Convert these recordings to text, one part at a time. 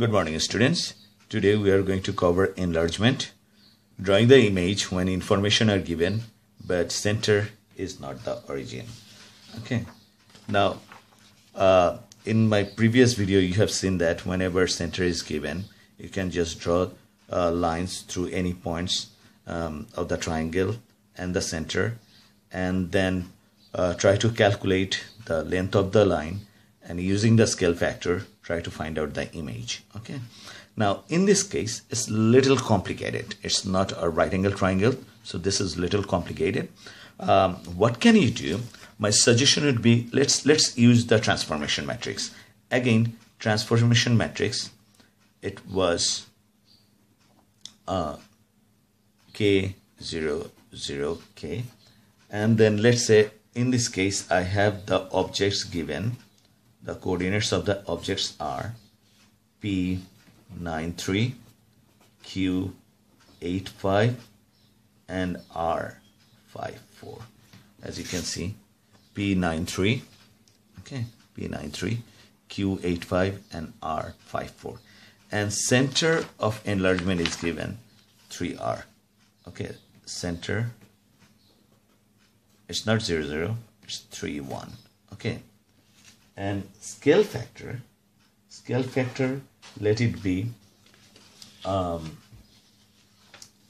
Good morning students. Today we are going to cover enlargement. Drawing the image when information are given but center is not the origin. Okay. Now uh, in my previous video you have seen that whenever center is given you can just draw uh, lines through any points um, of the triangle and the center and then uh, try to calculate the length of the line and using the scale factor try to find out the image okay? Now in this case it's a little complicated. It's not a right angle triangle so this is a little complicated. Um, what can you do? My suggestion would be let's let's use the transformation matrix. Again transformation matrix it was uh, k 0 0 k. And then let's say in this case I have the objects given the coordinates of the objects are P93 Q85 and R54 as you can see P93 okay P93 Q85 and R54 and center of enlargement is given 3R okay center it's not 0 0 it's 3 1 okay and scale factor scale factor let it be um,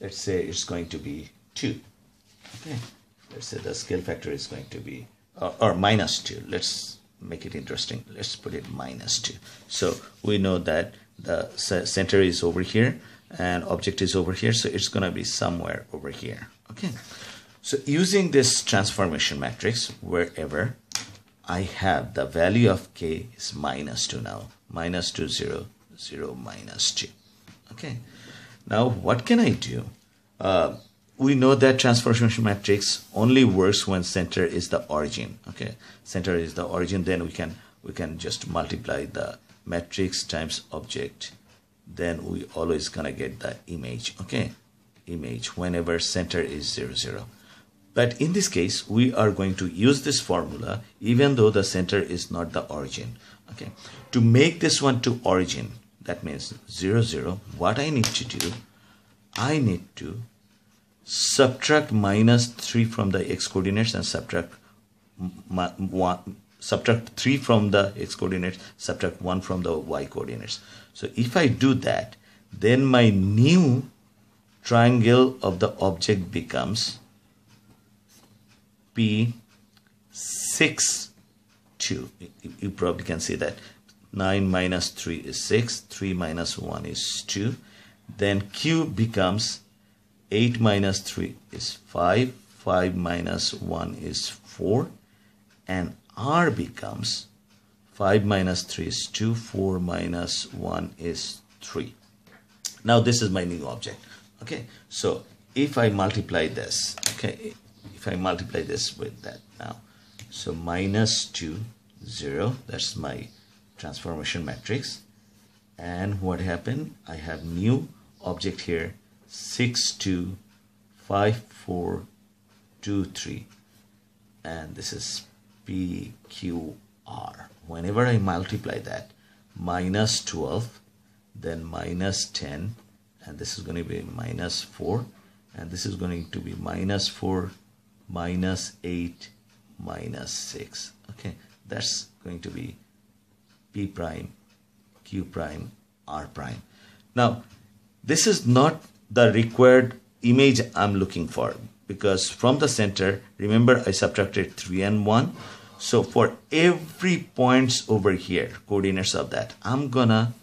let's say it's going to be 2 okay. Let's say the scale factor is going to be uh, or minus 2 let's make it interesting. Let's put it minus 2 so we know that the center is over here and object is over here. So it's going to be somewhere over here. Okay. So using this transformation matrix wherever I have the value of k is minus 2 now. Minus 2 0 0 minus 2 okay. Now what can I do? Uh, we know that transformation matrix only works when center is the origin. Okay. Center is the origin then we can we can just multiply the matrix times object. Then we always gonna get the image. Okay. Image whenever center is 0 0 but in this case we are going to use this formula even though the center is not the origin okay? To make this one to origin that means 0 0 what I need to do I need to subtract minus 3 from the x coordinates and subtract one subtract 3 from the x coordinates subtract 1 from the y coordinates. So if I do that then my new triangle of the object becomes P 6 2 you probably can see that. 9 minus 3 is 6 3 minus 1 is 2 then Q becomes 8 minus 3 is 5 5 minus 1 is 4 and R becomes 5 minus 3 is 2 4 minus 1 is 3 now this is my new object. Okay so if I multiply this okay if I multiply this with that now so minus 2 0 that's my transformation matrix. And what happened? I have new object here 6 2 5 4 2 3 and this is PQR whenever I multiply that minus 12 then minus 10 and this is going to be minus 4 and this is going to be minus 4 minus 8 minus 6 okay that's going to be p prime q prime r prime. Now this is not the required image I'm looking for because from the center remember I subtracted 3 and 1 so for every points over here coordinates of that I'm gonna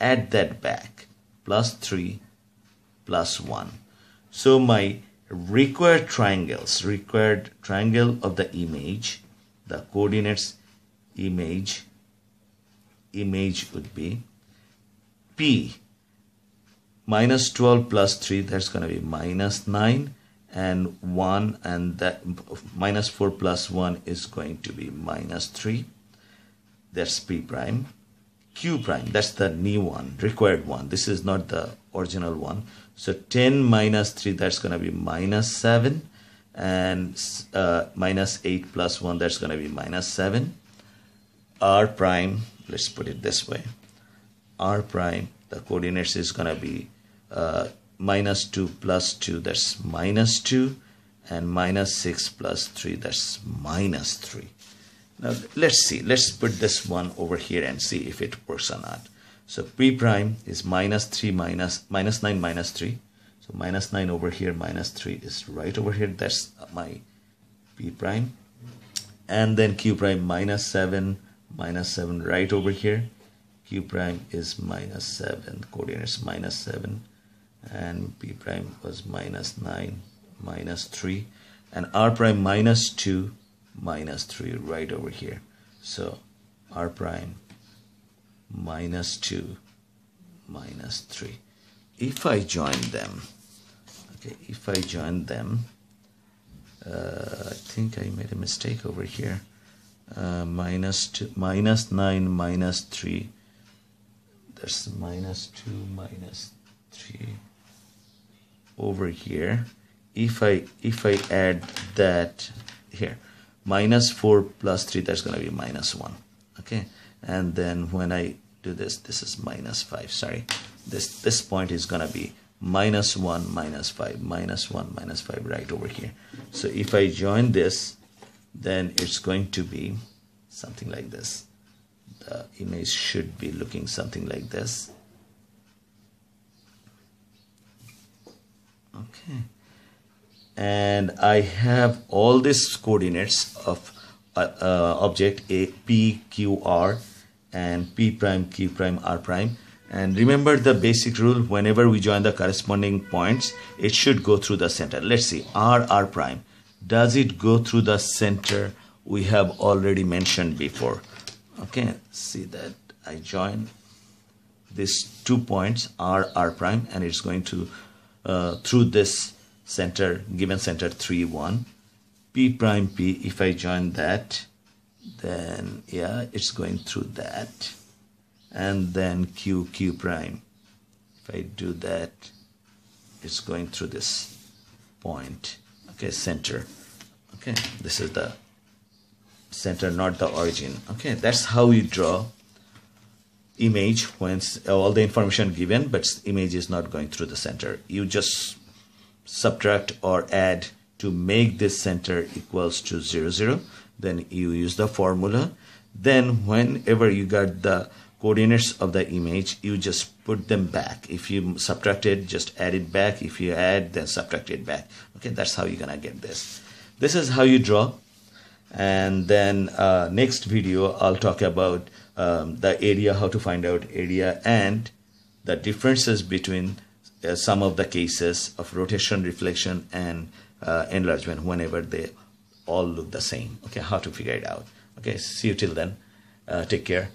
add that back. Plus 3 plus 1 so my required triangles required triangle of the image the coordinates image image would be p. Minus 12 plus 3 that's going to be minus 9 and 1 and that minus 4 plus 1 is going to be minus 3 that's p prime. Q prime that's the new one required one. This is not the original one so 10 minus 3 that's going to be minus 7 and uh, minus 8 plus 1 that's going to be minus 7 r prime let's put it this way. R prime the coordinates is gonna be uh, minus 2 plus 2 that's minus 2 and minus 6 plus 3 that's minus 3 now let's see. Let's put this one over here and see if it works or not so p prime is minus 3 minus minus 9 minus 3 so minus 9 over here minus 3 is right over here. That's my p prime. And then q prime minus 7 minus 7 right over here. Q prime is minus 7 coordinates minus 7 and p prime was minus 9 minus 3 and r prime minus 2 minus 3 right over here. So r prime minus 2 minus 3 if I join them okay if I join them uh, I think I made a mistake over here. Uh, minus 2 minus 9 minus 3 there's minus 2 minus 3 over here. If I if I add that here minus 4 plus 3 that's going to be minus 1 okay and then when I do this this is minus 5 sorry. This this point is going to be minus 1 minus 5 minus 1 minus 5 right over here. So if I join this then it's going to be something like this. The image should be looking something like this. Okay. And I have all these coordinates of uh, uh, object a p q r and p prime q prime r prime. And remember the basic rule whenever we join the corresponding points it should go through the center. Let's see r r prime. Does it go through the center? We have already mentioned before. Okay see that I join these two points r r prime and it's going to uh, through this center given center 3 1 p prime p if I join that then yeah it's going through that. And then q q prime. If I do that it's going through this point. Okay center. Okay this is the center not the origin. Okay that's how you draw image when all the information given but image is not going through the center. You just subtract or add to make this center equals to 0 0 then you use the formula. Then whenever you got the coordinates of the image you just put them back. If you subtract it just add it back. If you add then subtract it back. Okay that's how you're gonna get this. This is how you draw. And then uh, next video I'll talk about um, the area how to find out area and the differences between uh, some of the cases of rotation reflection and uh, enlargement whenever they all look the same. Okay how to figure it out. Okay see you till then. Uh, take care